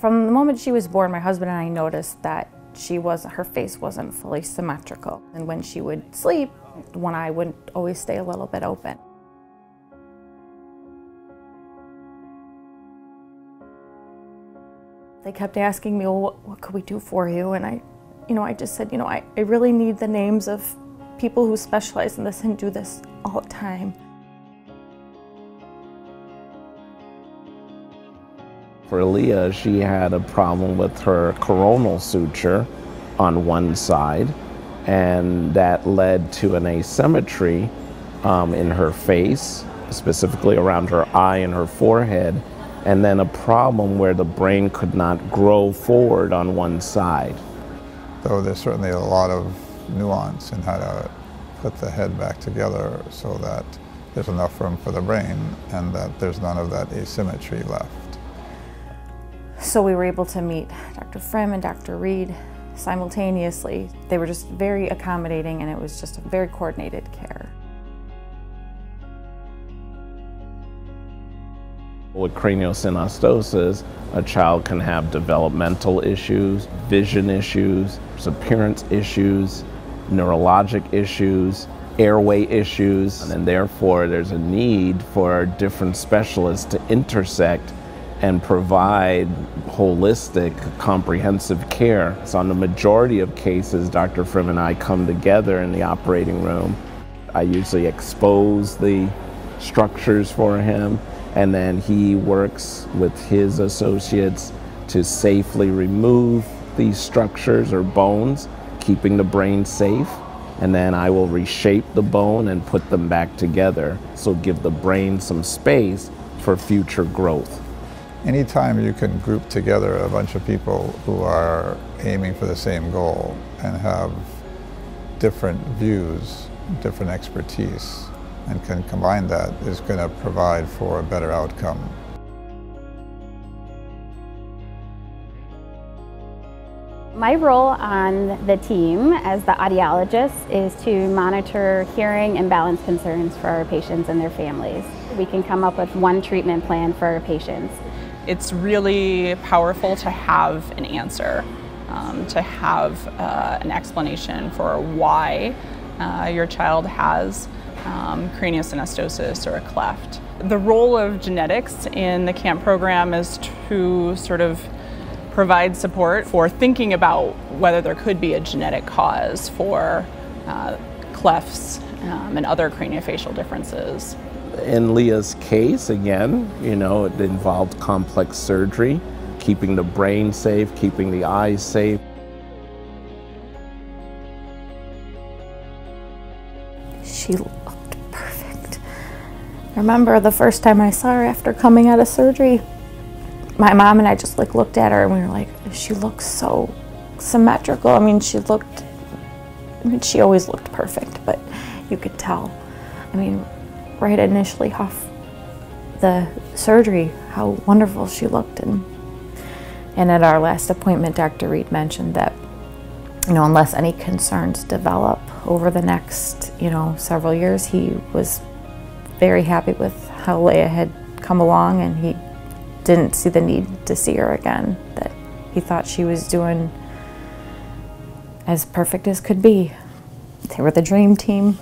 From the moment she was born, my husband and I noticed that she was her face wasn't fully symmetrical. And when she would sleep, one eye would always stay a little bit open. They kept asking me, well, what, what could we do for you? And I, you know, I just said, you know, I, I really need the names of people who specialize in this and do this all the time. For Leia, she had a problem with her coronal suture on one side, and that led to an asymmetry um, in her face, specifically around her eye and her forehead, and then a problem where the brain could not grow forward on one side. Though there's certainly a lot of nuance in how to put the head back together so that there's enough room for the brain and that there's none of that asymmetry left. So we were able to meet Dr. Frim and Dr. Reid simultaneously. They were just very accommodating and it was just a very coordinated care. With craniosynostosis, a child can have developmental issues, vision issues, appearance issues, neurologic issues, airway issues, and therefore there's a need for different specialists to intersect and provide holistic, comprehensive care. So on the majority of cases, Dr. Frim and I come together in the operating room. I usually expose the structures for him, and then he works with his associates to safely remove these structures or bones, keeping the brain safe. And then I will reshape the bone and put them back together. So give the brain some space for future growth. Anytime you can group together a bunch of people who are aiming for the same goal and have different views, different expertise, and can combine that is going to provide for a better outcome. My role on the team as the audiologist is to monitor hearing and balance concerns for our patients and their families. We can come up with one treatment plan for our patients. It's really powerful to have an answer, um, to have uh, an explanation for why uh, your child has um, craniosynostosis or a cleft. The role of genetics in the CAMP program is to sort of provide support for thinking about whether there could be a genetic cause for uh, clefts um, and other craniofacial differences. In Leia's case, again, you know, it involved complex surgery, keeping the brain safe, keeping the eyes safe. She looked perfect. I remember the first time I saw her after coming out of surgery, my mom and I just like looked at her and we were like, she looks so symmetrical. I mean, she looked, I mean, she always looked perfect, but you could tell. I mean, right initially off the surgery, how wonderful she looked. And, and at our last appointment, Dr. Reid mentioned that, you know, unless any concerns develop over the next, you know, several years, he was very happy with how Leia had come along and he didn't see the need to see her again, that he thought she was doing as perfect as could be. They were the dream team.